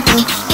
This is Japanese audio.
と